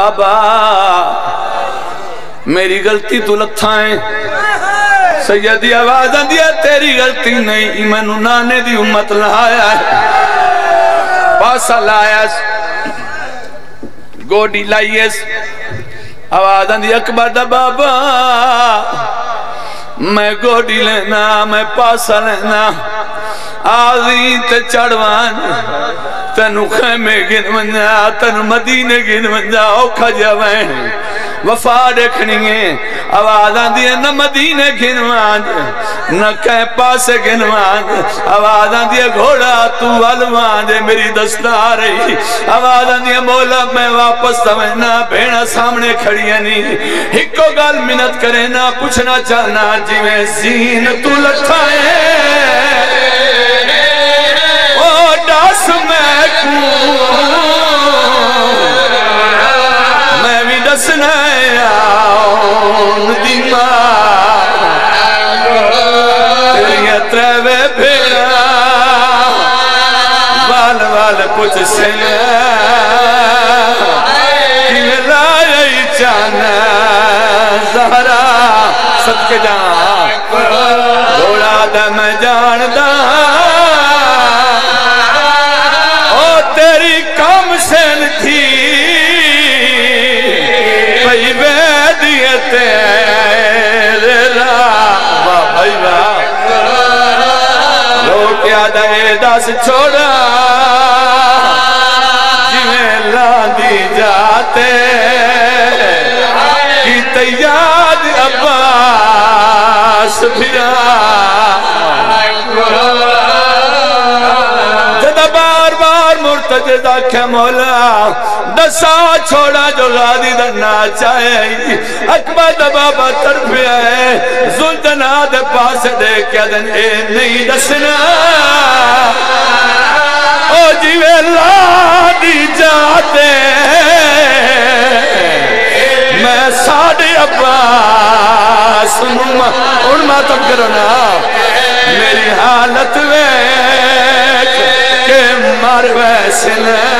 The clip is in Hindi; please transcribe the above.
बाबा। मेरी गलती तू लथा है सैयदी आवाज़ आंदी है तेरी गलती नहीं मैनू नाने दी उम्मत लाया पासा लाया गोडी लाइए आवाज़ आंदी, अकबर दा बाबा, मैं गोडी लेना, मैं पासा लेना। आजी ते चढ़वान, तेन खेमे गिन वंजा तेन मदीने गिन वंजा औखा जवैन। वफा देखनी है आवाज़ आंदी है, न मदीने गिनवान न कह पासे गिनवान आवाज़ आंदी है, घोड़ा तू अलवान मेरी दस्तार रही आवाज़ आंदी है मोला मैं वापस समझना भेड़ा सामने खड़ी है नहीं हिको गल मिन्नत करे ना, पूछना चाहना जिਵੇਂ सीन तू लथा ओ दस मैं मैं भी दसना दिमा तेरिया त्रैवे फेरा वाल वाल कुछ सिल लाया चाना जहरा सदके जा घोड़ा दा मैं जानदा ओ है दस छोड़ा जिमें लादी जाते की तैयार अब्बास बार बार मुर्तज आख्या मौला दसा छोड़ा जो गादी दा नाच आए अकबर दा बाबा तरफ़ आए जुलजना दे पास दे क्या दिन ए नहीं दसना मैं साढ़े अब्बास हूँ मातम करो ना मेरी हालत वे के मर वैसे मेरे